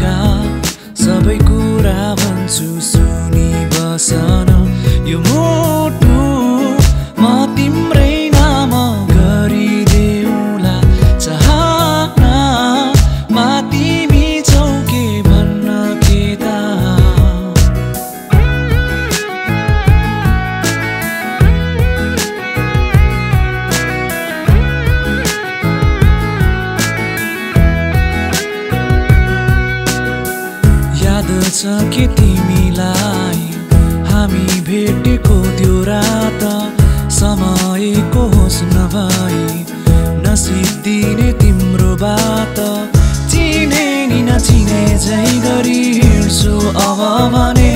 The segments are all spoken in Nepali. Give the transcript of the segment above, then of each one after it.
सबै कुरा भन्छु सुनि बसन यो म सके तिमीलाई? हामी भेटेको त्यो रात समयको होस् नभई नसिद्धिने तिम्रो बात। चिने नि नचिने झै गरी हिँड्छु अब भने।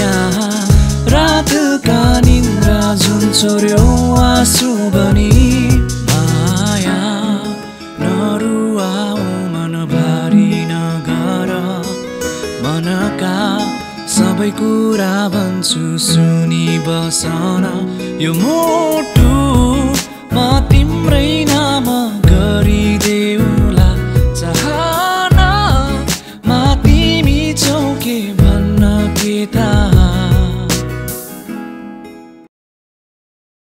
यहाँ रातका निन्द्रा जुन चोर्यो आँसु बनी मनका सबै कुरा भन्छु सुनि बसन यो मोटु म तिम्रै नाम